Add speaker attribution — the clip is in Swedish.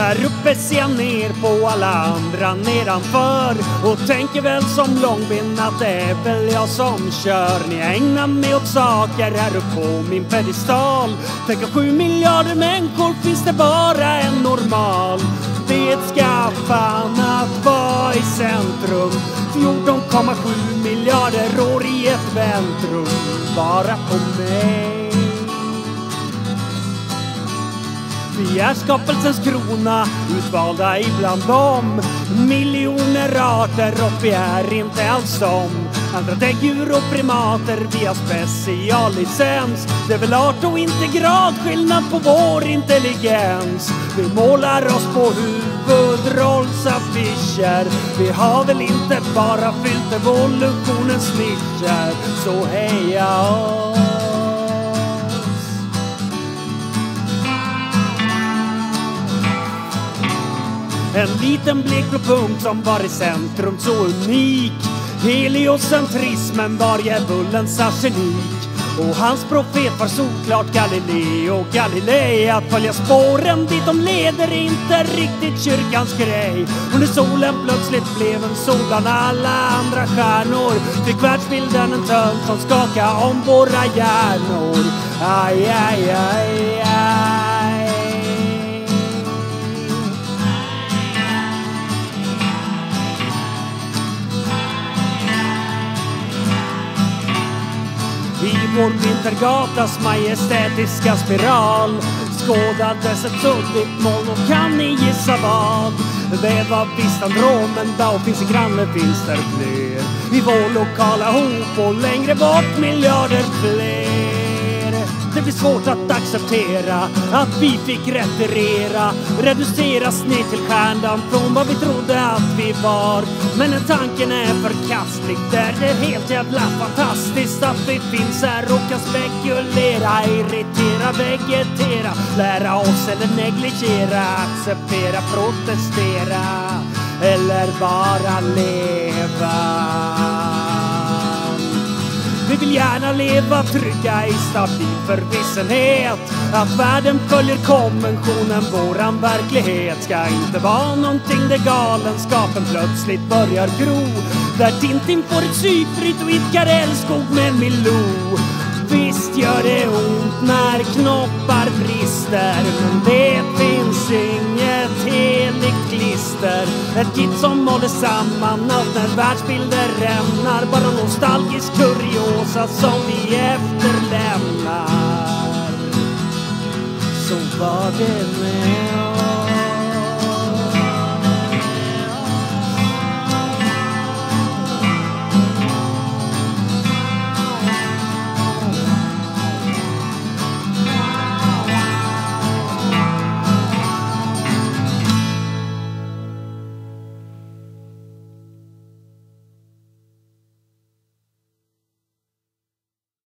Speaker 1: Här uppe ser jag ner på alla andra nedanför och tänker väl som långben att det är väl jag som kör. När jag ägnar mig åt saker här uppe på min pedestal. Tänker sju miljarder människor finns det bara en normal. Det ska fan att vara i centrum. 14,7 miljarder år i ett väntrum. Bara på mig. Är skapelsens krona, utvalda ibland dem. Miljoner arter och vi är inte alls som andra däggdjur och primater. Vi har speciallicens. Det är väl art och inte gradskillnad på vår intelligens. Vi målar oss på huvudrollsaffischer. Vi har väl inte bara fyllt evolutionens nischer. Så heja oss. En liten blekblå punkt som var i centrum så unik. Heliocentrismen var djävulens arsenik. Och hans profet var såklart Galileo Galilei. Att följa spåren dit de leder är inte riktigt kyrkans grej. Och när solen plötsligt blev en sol bland alla andra stjärnor fick världsbilden en törn som skaka om våra hjärnor. Aj, aj, aj, aj. I vår vintergatas majestätiska spiral skådades ett suddigt moln och kan ni gissa vad? Det var visst Andromeda och finns i grannen finns där fler I vår lokala hop och längre bort miljarder fler det blir svårt att acceptera att vi fick retirera, reduceras ner till stjärnan från vad vi trodde att vi var. Men när tanken är förkastlig, där det är helt jävla fantastiskt att vi finns här och kan spekulera, irritera, vegetera, lära oss eller negligera, acceptera, protestera eller bara leva. Vill gärna leva trygga i stabil förvissenhet att världen följer konventionen, våran verklighet ska inte vara någonting där galenskapen plötsligt börjar gro. Där Tintin får ett psykbryt och idkar älskog med Milou. Visst gör det ont när knoppar brister men det finns inget heligt klister. Ett kit som håller samman allt när världsbilder rämnar. Bara nostalgisk kuriosa som vi efterlämnar. Så var det med oss.